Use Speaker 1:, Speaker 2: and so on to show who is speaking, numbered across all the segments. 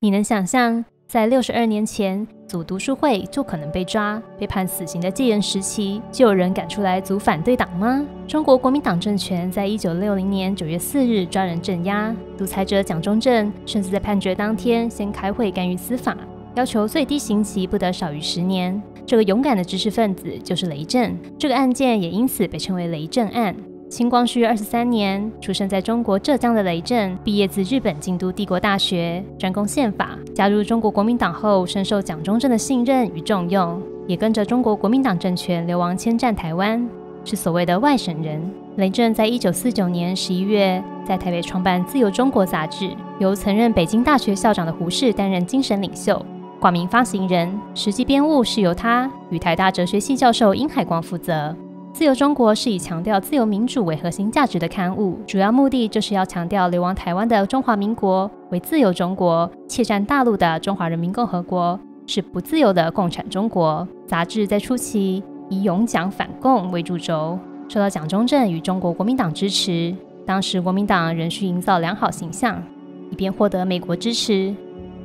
Speaker 1: 你能想象，在六十二年前组读书会就可能被抓、被判死刑的戒严时期，就有人敢出来组反对党吗？中国国民党政权在一九六零年九月四日抓人镇压独裁者蒋中正，甚至在判决当天先开会干预司法，要求最低刑期不得少于十年。这个勇敢的知识分子就是雷震，这个案件也因此被称为雷震案。清光绪二十三年，出生在中国浙江的雷震，毕业自日本京都帝国大学，专攻宪法。加入中国国民党后，深受蒋中正的信任与重用，也跟着中国国民党政权流亡迁战台湾，是所谓的外省人。雷震在一九四九年十一月，在台北创办《自由中国》杂志，由曾任北京大学校长的胡适担任精神领袖，挂名发行人，实际编务是由他与台大哲学系教授殷海光负责。自由中国是以强调自由民主为核心价值的刊物，主要目的就是要强调流亡台湾的中华民国为自由中国，窃占大陆的中华人民共和国是不自由的共产中国。杂志在初期以勇讲反共为主轴，受到蒋中正与中国国民党支持。当时国民党仍需营造良好形象，以便获得美国支持。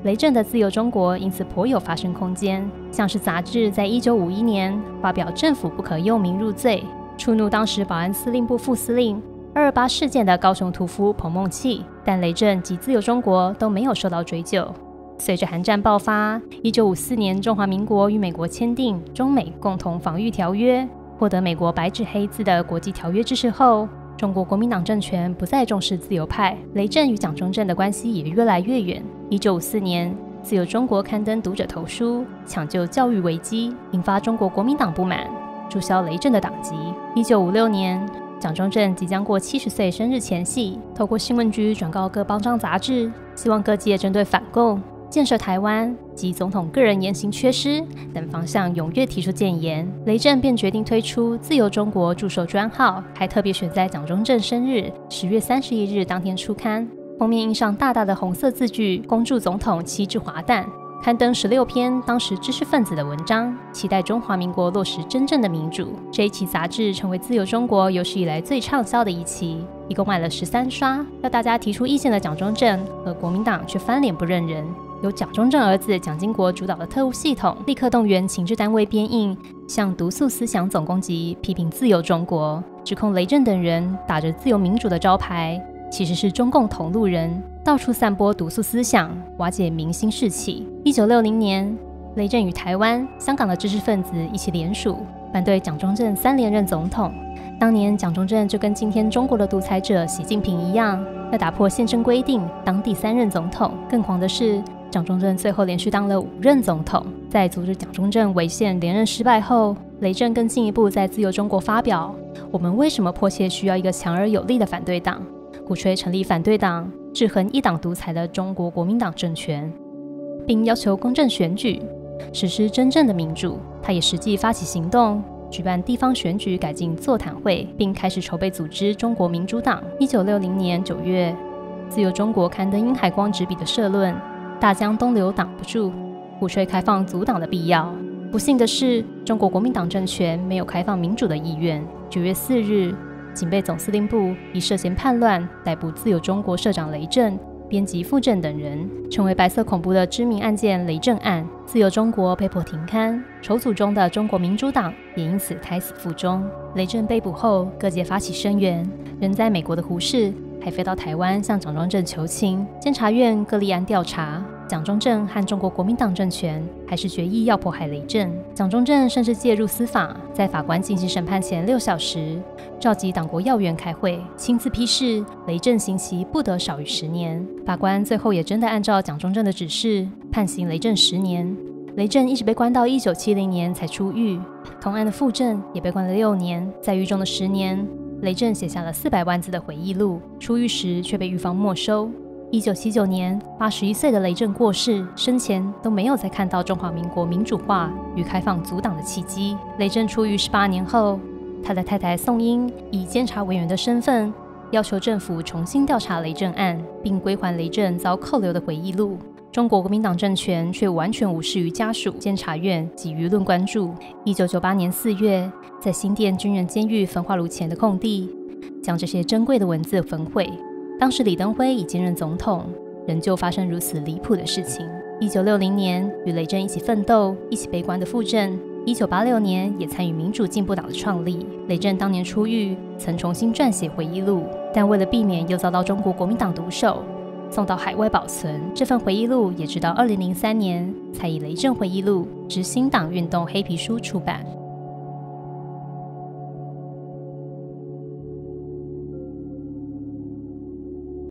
Speaker 1: 雷震的自由中国因此颇有发声空间，像是杂志在一九五一年发表“政府不可用民入罪”，触怒当时保安司令部副司令二二八事件的高雄屠夫彭梦器，但雷震及自由中国都没有受到追究。随着韩战爆发，一九五四年中华民国与美国签订中美共同防御条约，获得美国白纸黑字的国际条约支持后。中国国民党政权不再重视自由派，雷震与蒋中正的关系也越来越远。一九五四年，自由中国刊登读者投书，抢救教育危机，引发中国国民党不满，注销雷震的党籍。一九五六年，蒋中正即将过七十岁生日前夕，透过新闻局转告各邦章杂志，希望各界针对反共。建设台湾及总统个人言行缺失等方向踊跃提出建言，雷震便决定推出《自由中国》祝寿专号，还特别选在蒋中正生日十月三十一日当天出刊，封面印上大大的红色字句“恭祝总统七支华诞”，刊登十六篇当时知识分子的文章，期待中华民国落实真正的民主。这一期杂志成为《自由中国》有史以来最畅销的一期，一共卖了十三刷。要大家提出意见的蒋中正和国民党却翻脸不认人。由蒋中正儿子蒋经国主导的特务系统，立刻动员情治单位编印，向毒素思想总攻击，批评自由中国，指控雷震等人打着自由民主的招牌，其实是中共同路人，到处散播毒素思想，瓦解民心士气。一九六零年，雷震与台湾、香港的知识分子一起联署，反对蒋中正三连任总统。当年蒋中正就跟今天中国的独裁者习近平一样，要打破宪政规定，当第三任总统。更狂的是。蒋中正最后连续当了五任总统，在阻止蒋中正违宪连任失败后，雷震更进一步在自由中国发表：我们为什么迫切需要一个强而有力的反对党？鼓吹成立反对党，制衡一党独裁的中国国民党政权，并要求公正选举，实施真正的民主。他也实际发起行动，举办地方选举改进座谈会，并开始筹备组织中国民主党。一九六零年九月，自由中国刊登殷海光执笔的社论。大江东流挡不住，鼓吹开放阻挡的必要。不幸的是，中国国民党政权没有开放民主的意愿。九月四日，警备总司令部以涉嫌叛乱逮捕自由中国社长雷震、编辑傅震等人，成为白色恐怖的知名案件——雷震案。自由中国被迫停刊，筹组中的中国民主党也因此胎死腹中。雷震被捕后，各界发起声援，人在美国的胡适还飞到台湾向蒋中正求情。监察院各立案调查。蒋中正和中国国民党政权还是决议要迫害雷震。蒋中正甚至介入司法，在法官进行审判前六小时，召集党国要员开会，亲自批示雷震刑期不得少于十年。法官最后也真的按照蒋中正的指示，判刑雷震十年。雷震一直被关到一九七零年才出狱。同案的傅震也被关了六年，在狱中的十年，雷震写下了四百万字的回忆录，出狱时却被狱方没收。一九七九年，八十一岁的雷震过世，生前都没有再看到中华民国民主化与开放阻挡的契机。雷震出狱十八年后，他的太太宋英以监察委员的身份，要求政府重新调查雷震案，并归还雷震遭扣留的回忆录。中国国民党政权却完全无视于家属、监察院及舆论关注。一九九八年四月，在新店军人监狱焚化炉前的空地，将这些珍贵的文字焚毁。当时李登辉已兼任总统，仍旧发生如此离谱的事情。一九六零年，与雷震一起奋斗、一起悲观的傅政，一九八六年也参与民主进步党的创立。雷震当年出狱，曾重新撰写回忆录，但为了避免又遭到中国国民党毒手，送到海外保存。这份回忆录也直到二零零三年才以《雷震回忆录：执行党运动黑皮书》出版。